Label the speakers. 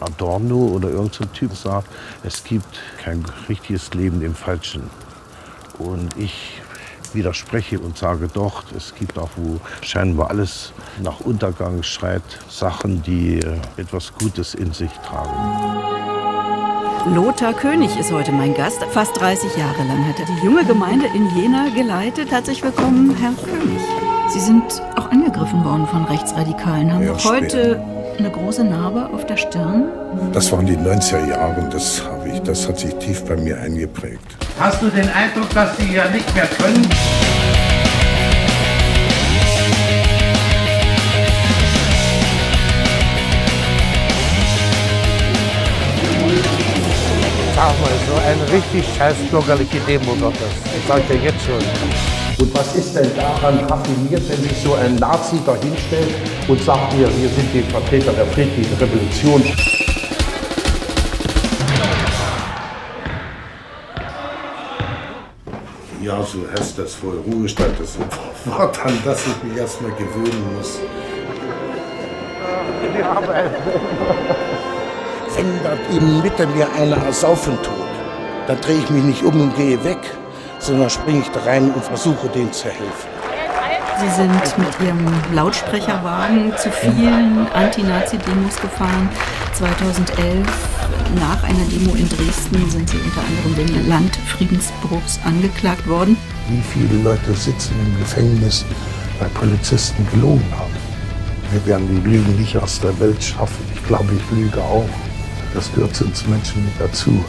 Speaker 1: Adorno oder irgendein so Typ sagt, es gibt kein richtiges Leben im Falschen. Und ich widerspreche und sage doch, es gibt auch, wo scheinbar alles nach Untergang schreit, Sachen, die äh, etwas Gutes in sich tragen.
Speaker 2: Lothar König ist heute mein Gast. Fast 30 Jahre lang hat er die junge Gemeinde in Jena geleitet. Herzlich willkommen, Herr König. Sie sind auch angegriffen worden von Rechtsradikalen, haben ja, heute eine große Narbe auf der Stirn.
Speaker 3: Das waren die 90er Jahre und das, ich, das hat sich tief bei mir eingeprägt.
Speaker 4: Hast du den Eindruck, dass Sie ja nicht mehr können?
Speaker 5: Sag mal, so eine richtig scheiß bürgerliche Demo wird das. Ich sag dir jetzt schon.
Speaker 6: Und was ist denn daran raffiniert, wenn sich so ein Nazi dahinstellt und sagt, wir, wir sind die Vertreter der friedlichen Revolution?
Speaker 3: Ja, so heißt das vor Ruhestand. Das war dann, dass ich mich erstmal gewöhnen muss.
Speaker 6: Wenn dort im Mitte mir einer ersaufen tut, dann drehe ich mich nicht um und gehe weg, sondern springe ich da rein und versuche, denen zu helfen.
Speaker 2: Sie sind mit Ihrem Lautsprecherwagen zu vielen Anti-Nazi-Demos gefahren. 2011, nach einer Demo in Dresden, sind Sie unter anderem wegen Landfriedensbruchs angeklagt worden.
Speaker 3: Wie viele Leute sitzen im Gefängnis, weil Polizisten gelogen haben? Wir werden die Lügen nicht aus der Welt schaffen. Ich glaube, ich lüge auch. Das gehört zu uns Menschen mit dazu.